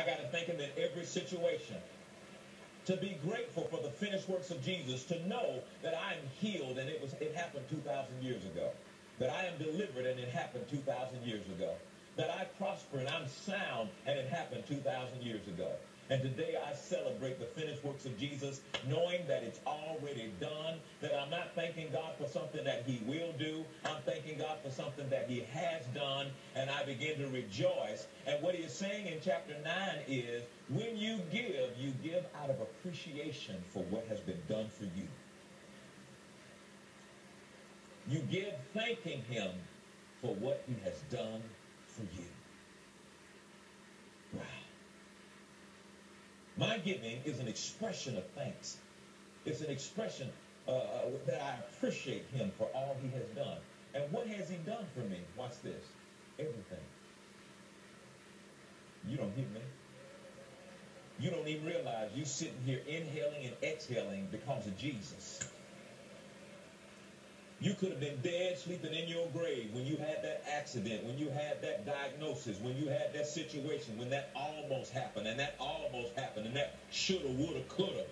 I got to him in every situation. To be grateful for the finished works of Jesus, to know that I am healed and it was it happened 2,000 years ago. That I am delivered and it happened 2,000 years ago. That I prosper and I'm sound and it happened 2,000 years ago. And today I celebrate the finished works of Jesus, knowing that it's already done, that I'm not thanking God for something that he will do. I'm thanking God for something that he has done, and I begin to rejoice. And what he is saying in chapter 9 is, when you give, you give out of appreciation for what has been done for you. You give thanking him for what he has done for you. My giving is an expression of thanks. It's an expression uh, uh, that I appreciate him for all he has done. And what has he done for me? Watch this. Everything. You don't hear me. You don't even realize you're sitting here inhaling and exhaling because of Jesus. You could have been dead, sleeping in your grave when you had that accident, when you had that diagnosis, when you had that situation, when that almost happened, and that almost happened, and that shoulda, woulda, coulda.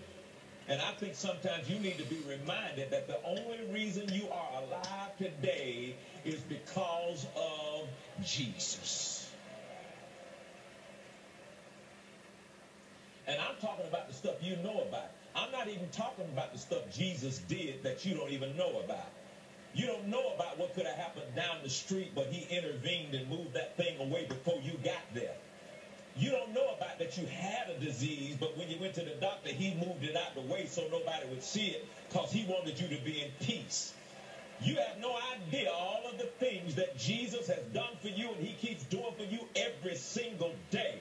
And I think sometimes you need to be reminded that the only reason you are alive today is because of Jesus. And I'm talking about the stuff you know about. I'm not even talking about the stuff Jesus did that you don't even know about. You don't know about what could have happened down the street, but he intervened and moved that thing away before you got there. You don't know about that you had a disease, but when you went to the doctor, he moved it out the way so nobody would see it because he wanted you to be in peace. You have no idea all of the things that Jesus has done for you and he keeps doing for you every single day.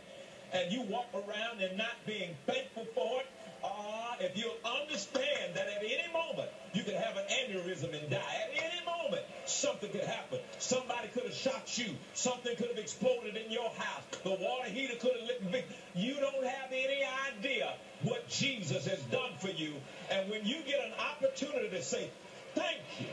And you walk around and not being thankful for it. Uh, if you understand that at any moment you could have an aneurysm and die. At any moment, something could happen. Somebody could have shot you. Something could have exploded in your house. The water heater could have lit. You don't have any idea what Jesus has done for you. And when you get an opportunity to say, thank you,